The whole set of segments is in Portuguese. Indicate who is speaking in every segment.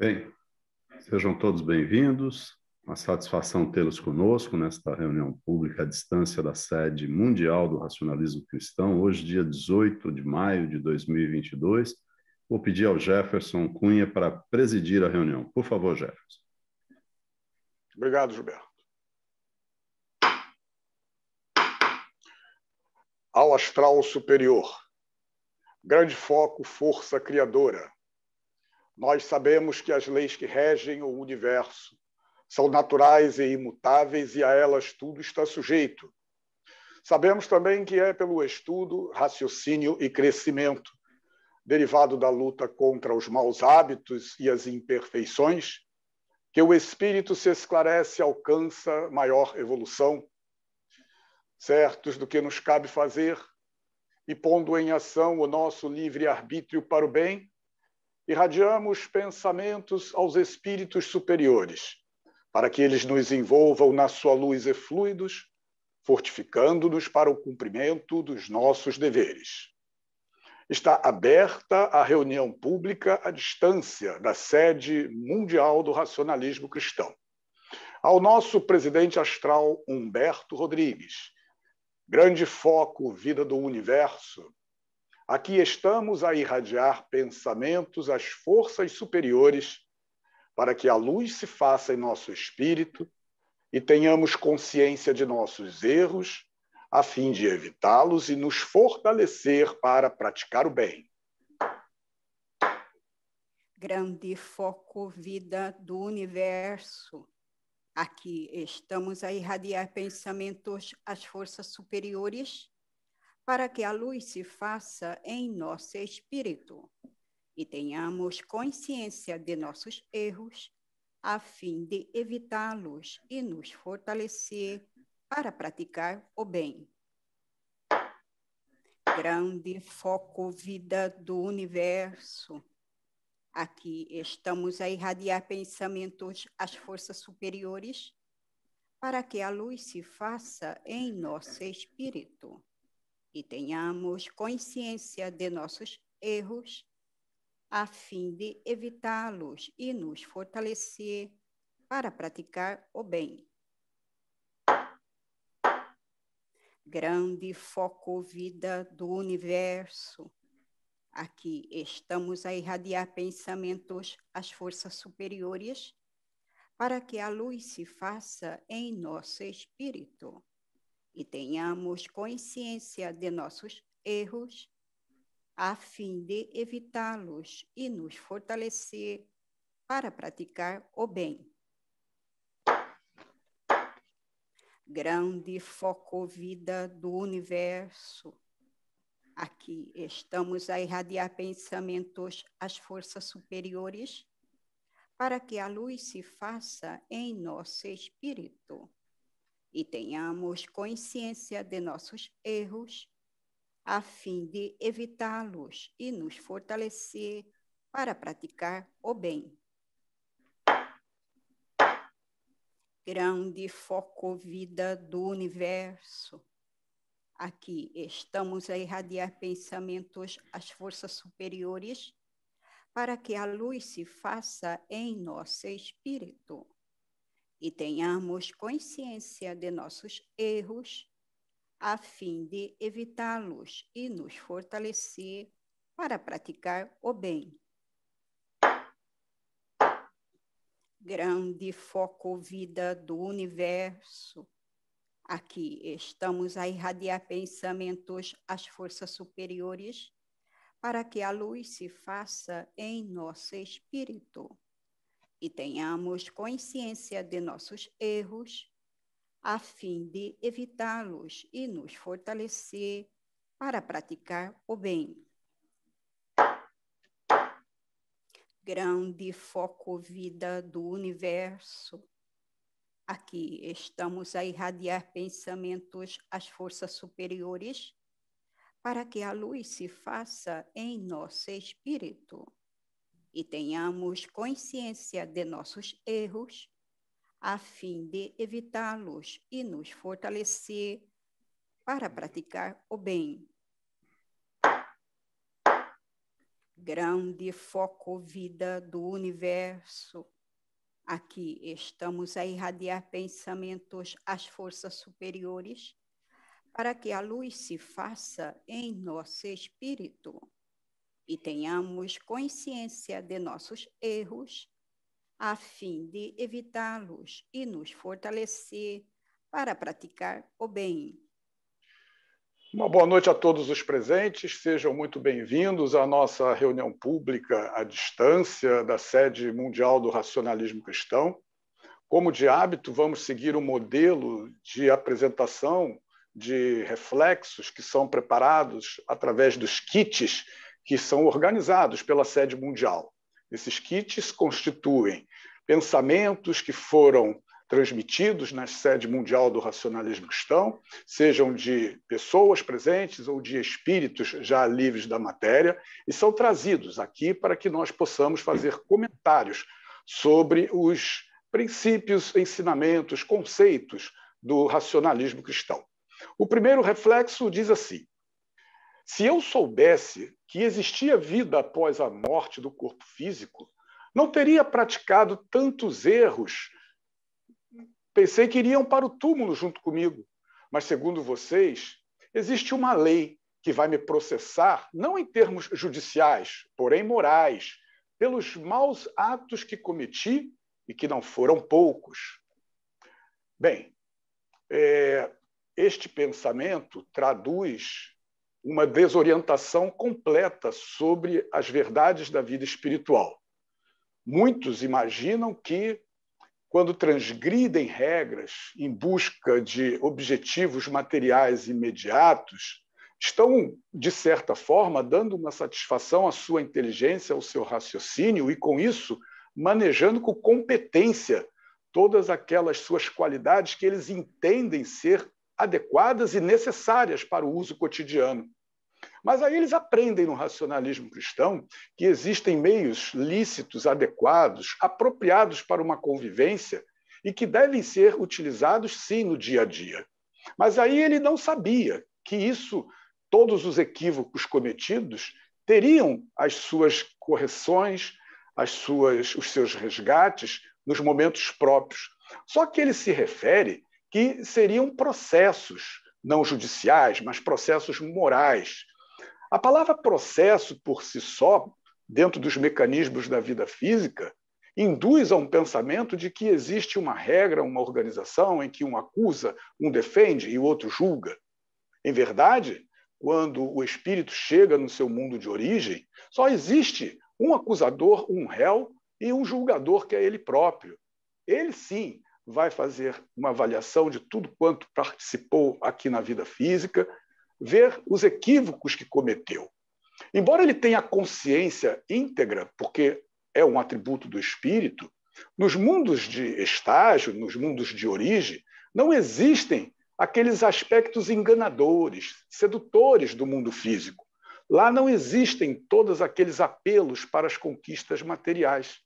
Speaker 1: Bem, sejam todos bem-vindos. Uma satisfação tê-los conosco nesta reunião pública à distância da sede mundial do racionalismo cristão, hoje, dia 18 de maio de 2022. Vou pedir ao Jefferson Cunha para presidir a reunião. Por favor, Jefferson.
Speaker 2: Obrigado, Gilberto. Ao astral superior. Grande foco, força criadora nós sabemos que as leis que regem o universo são naturais e imutáveis e a elas tudo está sujeito. Sabemos também que é pelo estudo, raciocínio e crescimento, derivado da luta contra os maus hábitos e as imperfeições, que o espírito se esclarece e alcança maior evolução. Certos do que nos cabe fazer e pondo em ação o nosso livre-arbítrio para o bem, irradiamos pensamentos aos espíritos superiores, para que eles nos envolvam na sua luz e fluidos, fortificando-nos para o cumprimento dos nossos deveres. Está aberta a reunião pública à distância da sede mundial do racionalismo cristão. Ao nosso presidente astral Humberto Rodrigues, grande foco Vida do Universo, Aqui estamos a irradiar pensamentos às forças superiores para que a luz se faça em nosso espírito e tenhamos consciência de nossos erros, a fim de evitá-los e nos fortalecer para praticar o bem.
Speaker 3: Grande foco vida do universo. Aqui estamos a irradiar pensamentos às forças superiores para que a luz se faça em nosso espírito e tenhamos consciência de nossos erros, a fim de evitá-los e nos fortalecer para praticar o bem. Grande foco vida do universo. Aqui estamos a irradiar pensamentos às forças superiores para que a luz se faça em nosso espírito e tenhamos consciência de nossos erros, a fim de evitá-los e nos fortalecer para praticar o bem. Grande foco vida do universo. Aqui estamos a irradiar pensamentos às forças superiores para que a luz se faça em nosso espírito e tenhamos consciência de nossos erros, a fim de evitá-los e nos fortalecer para praticar o bem. Grande foco vida do universo. Aqui estamos a irradiar pensamentos às forças superiores para que a luz se faça em nosso espírito e tenhamos consciência de nossos erros, a fim de evitá-los e nos fortalecer para praticar o bem. Grande foco vida do universo. Aqui estamos a irradiar pensamentos às forças superiores para que a luz se faça em nosso espírito e tenhamos consciência de nossos erros, a fim de evitá-los e nos fortalecer para praticar o bem. Grande foco vida do universo. Aqui estamos a irradiar pensamentos às forças superiores para que a luz se faça em nosso espírito e tenhamos consciência de nossos erros, a fim de evitá-los e nos fortalecer para praticar o bem. Grande foco vida do universo. Aqui estamos a irradiar pensamentos às forças superiores para que a luz se faça em nosso espírito e tenhamos consciência de nossos erros, a fim de evitá-los e nos fortalecer para praticar o bem. grande foco vida do universo. Aqui estamos a irradiar pensamentos às forças superiores para que a luz se faça em nosso espírito e tenhamos consciência de nossos erros, a fim de evitá-los e nos fortalecer para praticar o bem.
Speaker 2: Uma boa noite a todos os presentes, sejam muito bem-vindos à nossa reunião pública à distância da sede mundial do racionalismo cristão. Como de hábito, vamos seguir o um modelo de apresentação de reflexos que são preparados através dos kits que são organizados pela sede mundial. Esses kits constituem pensamentos que foram transmitidos na sede mundial do racionalismo cristão, sejam de pessoas presentes ou de espíritos já livres da matéria, e são trazidos aqui para que nós possamos fazer comentários sobre os princípios, ensinamentos, conceitos do racionalismo cristão. O primeiro reflexo diz assim: se eu soubesse que existia vida após a morte do corpo físico, não teria praticado tantos erros Pensei que iriam para o túmulo junto comigo, mas, segundo vocês, existe uma lei que vai me processar, não em termos judiciais, porém morais, pelos maus atos que cometi e que não foram poucos. Bem, é, este pensamento traduz uma desorientação completa sobre as verdades da vida espiritual. Muitos imaginam que quando transgridem regras em busca de objetivos materiais imediatos, estão, de certa forma, dando uma satisfação à sua inteligência, ao seu raciocínio, e, com isso, manejando com competência todas aquelas suas qualidades que eles entendem ser adequadas e necessárias para o uso cotidiano. Mas aí eles aprendem no racionalismo cristão que existem meios lícitos, adequados, apropriados para uma convivência e que devem ser utilizados sim no dia a dia. Mas aí ele não sabia que isso, todos os equívocos cometidos, teriam as suas correções, as suas, os seus resgates nos momentos próprios. Só que ele se refere que seriam processos, não judiciais, mas processos morais, a palavra processo por si só, dentro dos mecanismos da vida física, induz a um pensamento de que existe uma regra, uma organização em que um acusa, um defende e o outro julga. Em verdade, quando o espírito chega no seu mundo de origem, só existe um acusador, um réu e um julgador que é ele próprio. Ele sim vai fazer uma avaliação de tudo quanto participou aqui na vida física ver os equívocos que cometeu. Embora ele tenha consciência íntegra, porque é um atributo do espírito, nos mundos de estágio, nos mundos de origem, não existem aqueles aspectos enganadores, sedutores do mundo físico. Lá não existem todos aqueles apelos para as conquistas materiais.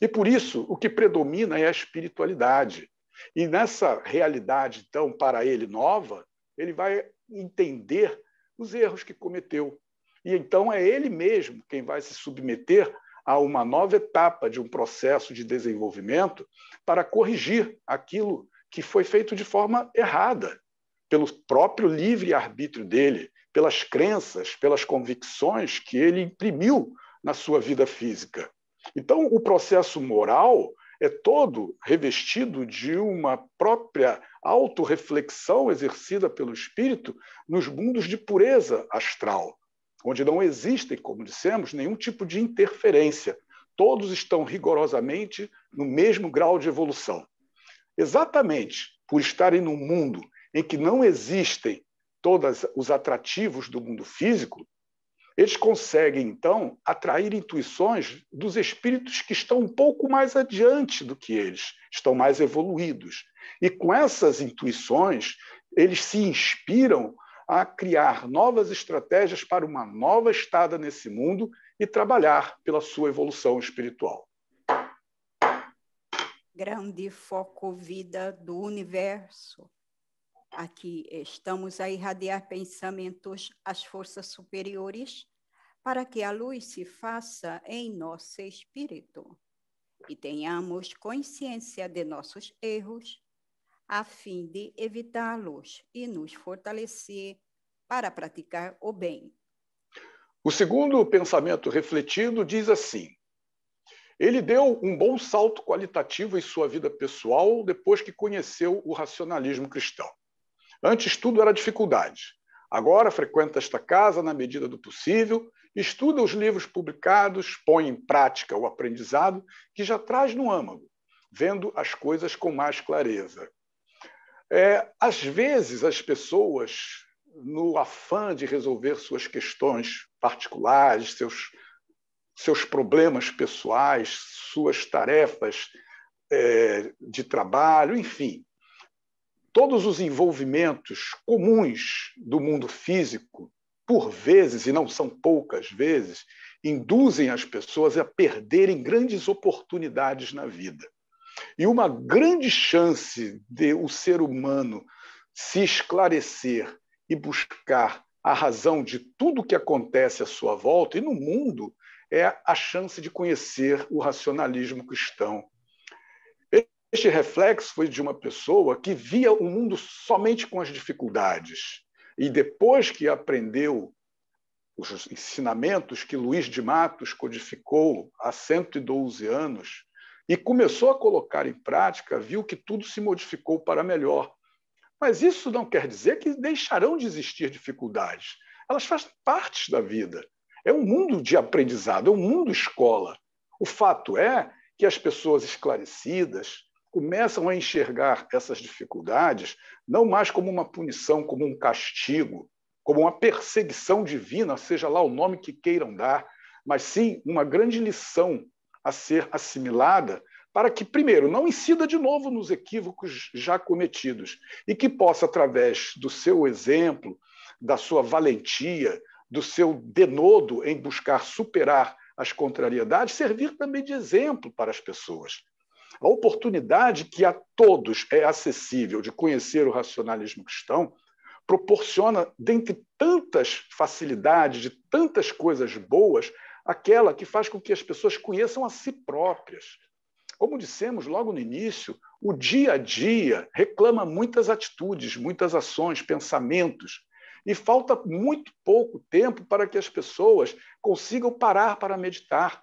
Speaker 2: E por isso, o que predomina é a espiritualidade. E nessa realidade, então, para ele nova, ele vai entender os erros que cometeu. E então é ele mesmo quem vai se submeter a uma nova etapa de um processo de desenvolvimento para corrigir aquilo que foi feito de forma errada, pelo próprio livre-arbítrio dele, pelas crenças, pelas convicções que ele imprimiu na sua vida física. Então, o processo moral é todo revestido de uma própria autorreflexão exercida pelo espírito nos mundos de pureza astral, onde não existem, como dissemos, nenhum tipo de interferência. Todos estão rigorosamente no mesmo grau de evolução. Exatamente por estarem num mundo em que não existem todos os atrativos do mundo físico, eles conseguem, então, atrair intuições dos espíritos que estão um pouco mais adiante do que eles, estão mais evoluídos. E com essas intuições, eles se inspiram a criar novas estratégias para uma nova estada nesse mundo e trabalhar pela sua evolução espiritual.
Speaker 3: Grande foco vida do universo. Aqui estamos a irradiar pensamentos às forças superiores para que a luz se faça em nosso espírito e tenhamos consciência de nossos erros, a fim de evitá-los e nos fortalecer para praticar o bem.
Speaker 2: O segundo pensamento refletido diz assim: ele deu um bom salto qualitativo em sua vida pessoal depois que conheceu o racionalismo cristão. Antes tudo era dificuldade. Agora frequenta esta casa na medida do possível, estuda os livros publicados, põe em prática o aprendizado que já traz no âmago, vendo as coisas com mais clareza. É, às vezes, as pessoas, no afã de resolver suas questões particulares, seus, seus problemas pessoais, suas tarefas é, de trabalho, enfim, todos os envolvimentos comuns do mundo físico, por vezes, e não são poucas vezes, induzem as pessoas a perderem grandes oportunidades na vida. E uma grande chance de o ser humano se esclarecer e buscar a razão de tudo que acontece à sua volta e no mundo é a chance de conhecer o racionalismo cristão. Este reflexo foi de uma pessoa que via o mundo somente com as dificuldades. E depois que aprendeu os ensinamentos que Luiz de Matos codificou há 112 anos, e começou a colocar em prática, viu que tudo se modificou para melhor. Mas isso não quer dizer que deixarão de existir dificuldades. Elas fazem parte da vida. É um mundo de aprendizado, é um mundo escola. O fato é que as pessoas esclarecidas começam a enxergar essas dificuldades não mais como uma punição, como um castigo, como uma perseguição divina, seja lá o nome que queiram dar, mas sim uma grande lição a ser assimilada para que, primeiro, não incida de novo nos equívocos já cometidos e que possa, através do seu exemplo, da sua valentia, do seu denodo em buscar superar as contrariedades, servir também de exemplo para as pessoas. A oportunidade que a todos é acessível de conhecer o racionalismo cristão proporciona, dentre tantas facilidades, de tantas coisas boas, aquela que faz com que as pessoas conheçam a si próprias. Como dissemos logo no início, o dia a dia reclama muitas atitudes, muitas ações, pensamentos, e falta muito pouco tempo para que as pessoas consigam parar para meditar,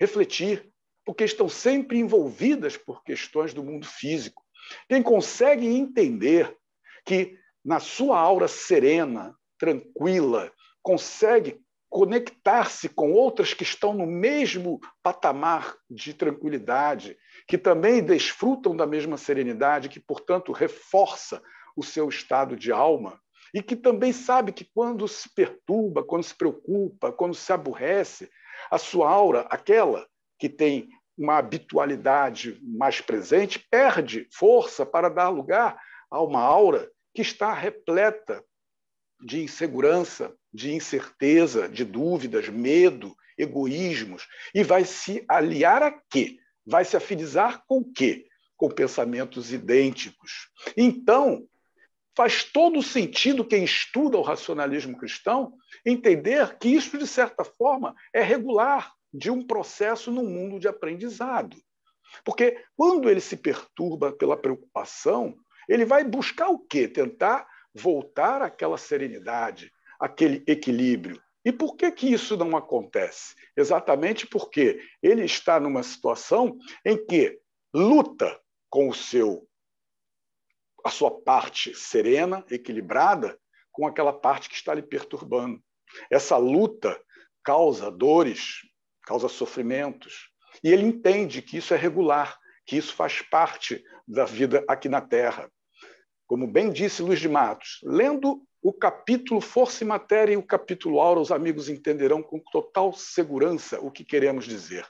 Speaker 2: refletir, porque estão sempre envolvidas por questões do mundo físico. Quem consegue entender que na sua aura serena, tranquila, consegue conectar-se com outras que estão no mesmo patamar de tranquilidade, que também desfrutam da mesma serenidade, que, portanto, reforça o seu estado de alma, e que também sabe que quando se perturba, quando se preocupa, quando se aborrece, a sua aura, aquela que tem uma habitualidade mais presente, perde força para dar lugar a uma aura que está repleta de insegurança, de incerteza, de dúvidas, medo, egoísmos, e vai se aliar a quê? Vai se afinizar com quê? Com pensamentos idênticos. Então, faz todo sentido quem estuda o racionalismo cristão entender que isso, de certa forma, é regular de um processo no mundo de aprendizado. Porque quando ele se perturba pela preocupação, ele vai buscar o quê? Tentar voltar àquela serenidade, aquele equilíbrio. E por que, que isso não acontece? Exatamente porque ele está numa situação em que luta com o seu a sua parte serena, equilibrada, com aquela parte que está lhe perturbando. Essa luta causa dores, causa sofrimentos, e ele entende que isso é regular, que isso faz parte da vida aqui na Terra. Como bem disse Luiz de Matos, lendo o capítulo Força e Matéria e o capítulo Aura, os amigos entenderão com total segurança o que queremos dizer.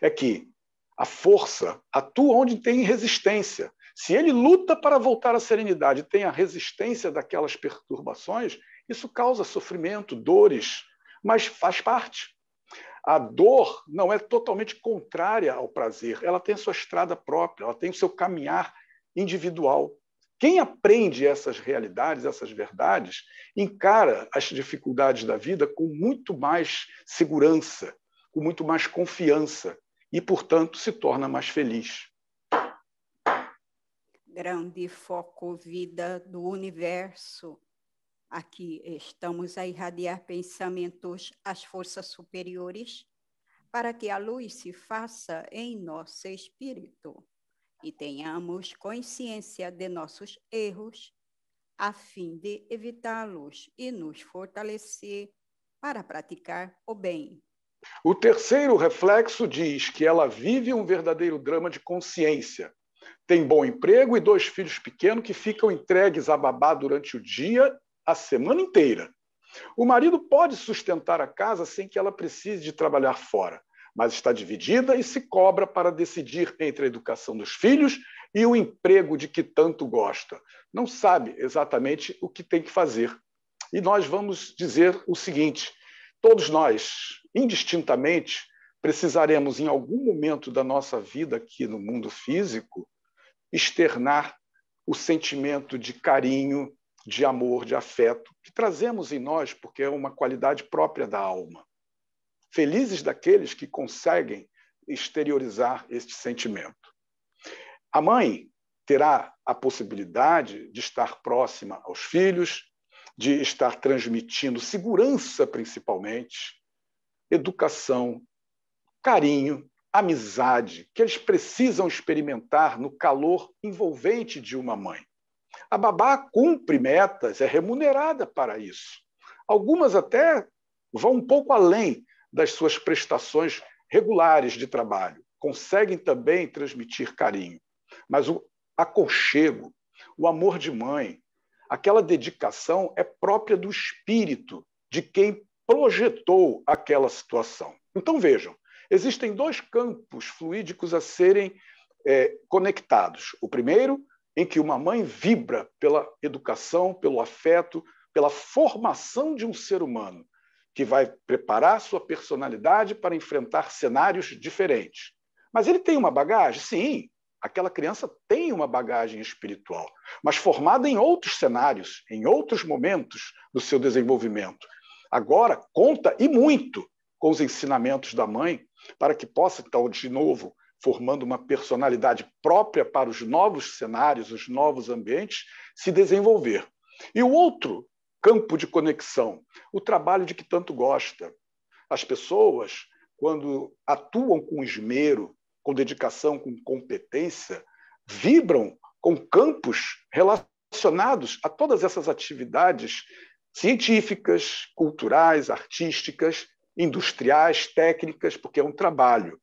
Speaker 2: É que a força atua onde tem resistência. Se ele luta para voltar à serenidade e tem a resistência daquelas perturbações, isso causa sofrimento, dores, mas faz parte. A dor não é totalmente contrária ao prazer, ela tem a sua estrada própria, ela tem o seu caminhar individual. Quem aprende essas realidades, essas verdades, encara as dificuldades da vida com muito mais segurança, com muito mais confiança e, portanto, se torna mais feliz.
Speaker 3: Grande foco vida do universo. Aqui estamos a irradiar pensamentos às forças superiores para que a luz se faça em nosso espírito e tenhamos consciência de nossos erros, a fim de evitá-los e nos fortalecer para praticar o bem.
Speaker 2: O terceiro reflexo diz que ela vive um verdadeiro drama de consciência. Tem bom emprego e dois filhos pequenos que ficam entregues a babá durante o dia, a semana inteira. O marido pode sustentar a casa sem que ela precise de trabalhar fora mas está dividida e se cobra para decidir entre a educação dos filhos e o emprego de que tanto gosta. Não sabe exatamente o que tem que fazer. E nós vamos dizer o seguinte: todos nós, indistintamente, precisaremos, em algum momento da nossa vida aqui no mundo físico, externar o sentimento de carinho, de amor, de afeto que trazemos em nós, porque é uma qualidade própria da alma. Felizes daqueles que conseguem exteriorizar este sentimento. A mãe terá a possibilidade de estar próxima aos filhos, de estar transmitindo segurança, principalmente, educação, carinho, amizade, que eles precisam experimentar no calor envolvente de uma mãe. A babá cumpre metas, é remunerada para isso. Algumas até vão um pouco além das suas prestações regulares de trabalho. Conseguem também transmitir carinho. Mas o aconchego, o amor de mãe, aquela dedicação é própria do espírito de quem projetou aquela situação. Então vejam, existem dois campos fluídicos a serem é, conectados. O primeiro, em que uma mãe vibra pela educação, pelo afeto, pela formação de um ser humano, que vai preparar sua personalidade para enfrentar cenários diferentes. Mas ele tem uma bagagem? Sim, aquela criança tem uma bagagem espiritual, mas formada em outros cenários, em outros momentos do seu desenvolvimento. Agora, conta e muito com os ensinamentos da mãe para que possa, então, de novo, formando uma personalidade própria para os novos cenários, os novos ambientes, se desenvolver. E o outro campo de conexão, o trabalho de que tanto gosta. As pessoas, quando atuam com esmero, com dedicação, com competência, vibram com campos relacionados a todas essas atividades científicas, culturais, artísticas, industriais, técnicas, porque é um trabalho.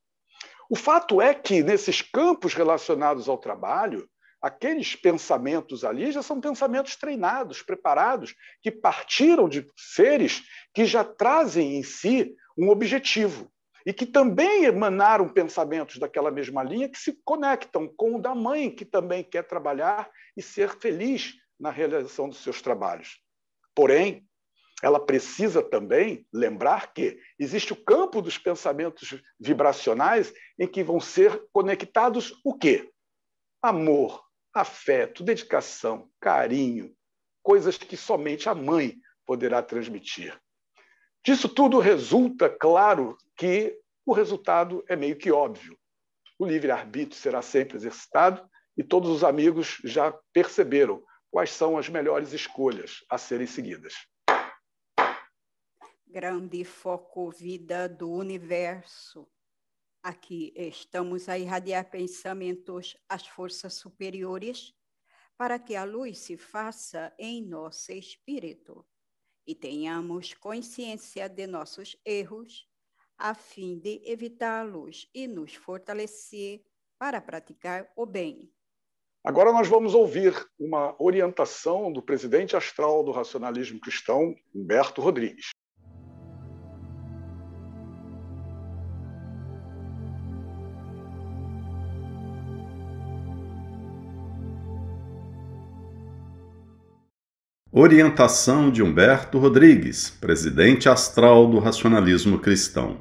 Speaker 2: O fato é que, nesses campos relacionados ao trabalho, aqueles pensamentos ali já são pensamentos treinados, preparados, que partiram de seres que já trazem em si um objetivo e que também emanaram pensamentos daquela mesma linha que se conectam com o da mãe, que também quer trabalhar e ser feliz na realização dos seus trabalhos. Porém, ela precisa também lembrar que existe o campo dos pensamentos vibracionais em que vão ser conectados o quê? Amor, afeto, dedicação, carinho, coisas que somente a mãe poderá transmitir. Disso tudo resulta, claro, que o resultado é meio que óbvio. O livre-arbítrio será sempre exercitado e todos os amigos já perceberam quais são as melhores escolhas a serem seguidas.
Speaker 3: Grande foco vida do universo Aqui estamos a irradiar pensamentos às forças superiores para que a luz se faça em nosso espírito e tenhamos consciência de nossos erros, a fim de evitá-los e nos fortalecer para praticar o bem.
Speaker 2: Agora nós vamos ouvir uma orientação do presidente astral do racionalismo cristão, Humberto Rodrigues.
Speaker 1: Orientação de Humberto Rodrigues, presidente astral do racionalismo cristão.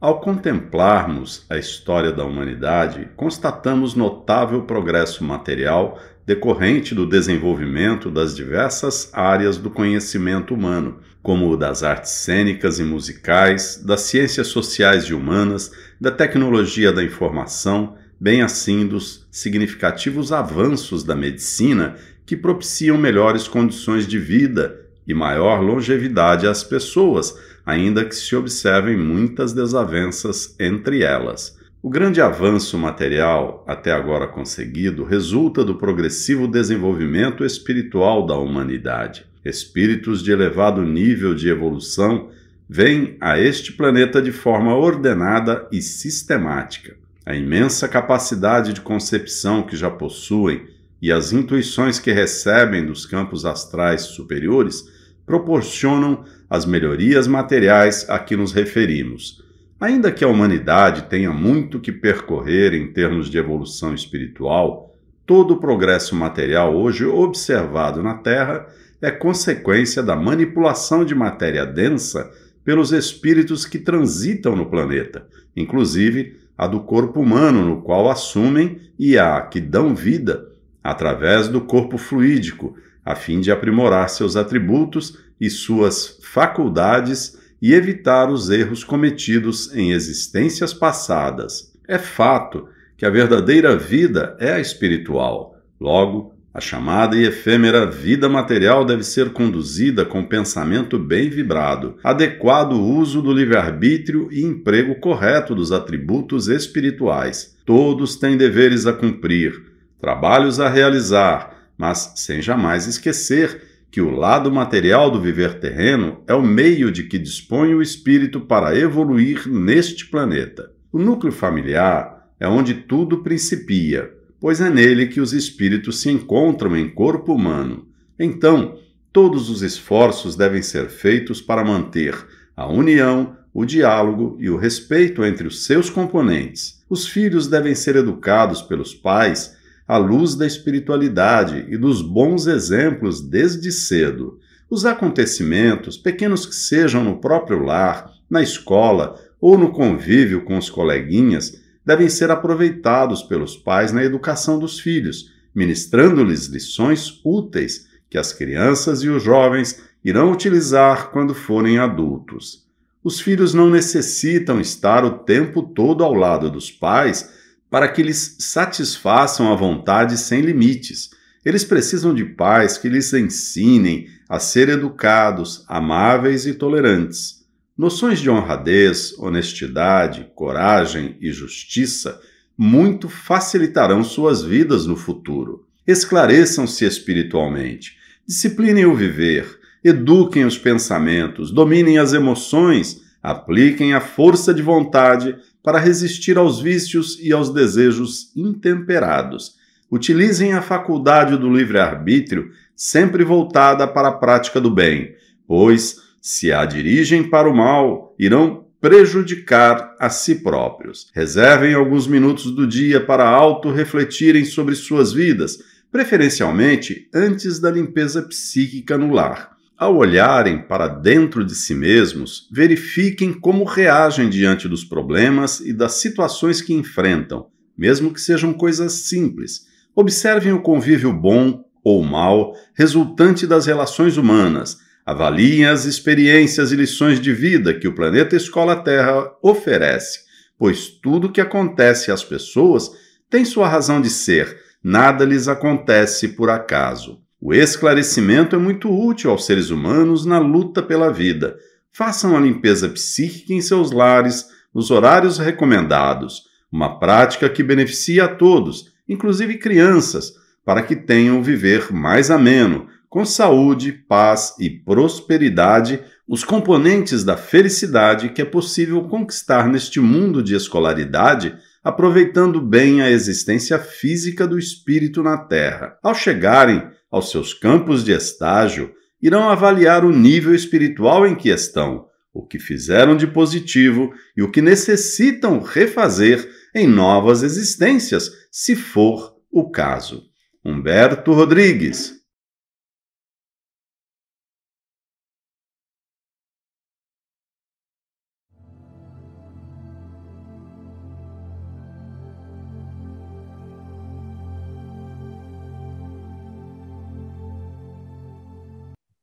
Speaker 1: Ao contemplarmos a história da humanidade, constatamos notável progresso material decorrente do desenvolvimento das diversas áreas do conhecimento humano, como o das artes cênicas e musicais, das ciências sociais e humanas, da tecnologia da informação, bem assim dos significativos avanços da medicina que propiciam melhores condições de vida e maior longevidade às pessoas, ainda que se observem muitas desavenças entre elas. O grande avanço material até agora conseguido resulta do progressivo desenvolvimento espiritual da humanidade. Espíritos de elevado nível de evolução vêm a este planeta de forma ordenada e sistemática. A imensa capacidade de concepção que já possuem e as intuições que recebem dos campos astrais superiores proporcionam as melhorias materiais a que nos referimos. Ainda que a humanidade tenha muito que percorrer em termos de evolução espiritual, todo o progresso material hoje observado na Terra é consequência da manipulação de matéria densa pelos espíritos que transitam no planeta, inclusive a do corpo humano, no qual assumem e a que dão vida, através do corpo fluídico, a fim de aprimorar seus atributos e suas faculdades e evitar os erros cometidos em existências passadas. É fato que a verdadeira vida é a espiritual. Logo, a chamada e efêmera vida material deve ser conduzida com pensamento bem vibrado, adequado uso do livre-arbítrio e emprego correto dos atributos espirituais. Todos têm deveres a cumprir, trabalhos a realizar, mas sem jamais esquecer que o lado material do viver terreno é o meio de que dispõe o espírito para evoluir neste planeta. O núcleo familiar é onde tudo principia, pois é nele que os espíritos se encontram em corpo humano. Então, todos os esforços devem ser feitos para manter a união, o diálogo e o respeito entre os seus componentes. Os filhos devem ser educados pelos pais à luz da espiritualidade e dos bons exemplos desde cedo. Os acontecimentos, pequenos que sejam no próprio lar, na escola ou no convívio com os coleguinhas, devem ser aproveitados pelos pais na educação dos filhos, ministrando-lhes lições úteis que as crianças e os jovens irão utilizar quando forem adultos. Os filhos não necessitam estar o tempo todo ao lado dos pais para que lhes satisfaçam a vontade sem limites. Eles precisam de pais que lhes ensinem a ser educados, amáveis e tolerantes. Noções de honradez, honestidade, coragem e justiça muito facilitarão suas vidas no futuro. Esclareçam-se espiritualmente, disciplinem o viver, eduquem os pensamentos, dominem as emoções, apliquem a força de vontade para resistir aos vícios e aos desejos intemperados. Utilizem a faculdade do livre-arbítrio sempre voltada para a prática do bem, pois, se a dirigem para o mal, irão prejudicar a si próprios. Reservem alguns minutos do dia para auto-refletirem sobre suas vidas, preferencialmente antes da limpeza psíquica no lar. Ao olharem para dentro de si mesmos, verifiquem como reagem diante dos problemas e das situações que enfrentam, mesmo que sejam coisas simples. Observem o convívio bom ou mal resultante das relações humanas. Avaliem as experiências e lições de vida que o planeta Escola Terra oferece, pois tudo que acontece às pessoas tem sua razão de ser, nada lhes acontece por acaso. O esclarecimento é muito útil aos seres humanos na luta pela vida. Façam a limpeza psíquica em seus lares nos horários recomendados, uma prática que beneficia a todos, inclusive crianças, para que tenham viver mais ameno, com saúde, paz e prosperidade, os componentes da felicidade que é possível conquistar neste mundo de escolaridade, aproveitando bem a existência física do espírito na Terra. Ao chegarem aos seus campos de estágio, irão avaliar o nível espiritual em que estão, o que fizeram de positivo e o que necessitam refazer em novas existências, se for o caso. Humberto Rodrigues.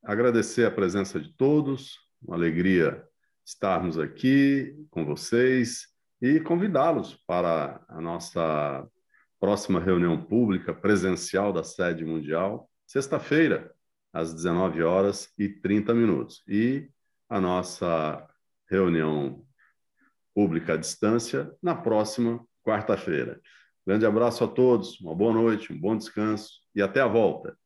Speaker 1: Agradecer a presença de todos, uma alegria estarmos aqui com vocês e convidá-los para a nossa próxima reunião pública presencial da sede mundial, sexta-feira, às 19 horas e 30 minutos. E a nossa reunião pública à distância na próxima quarta-feira. Grande abraço a todos, uma boa noite, um bom descanso e até a volta.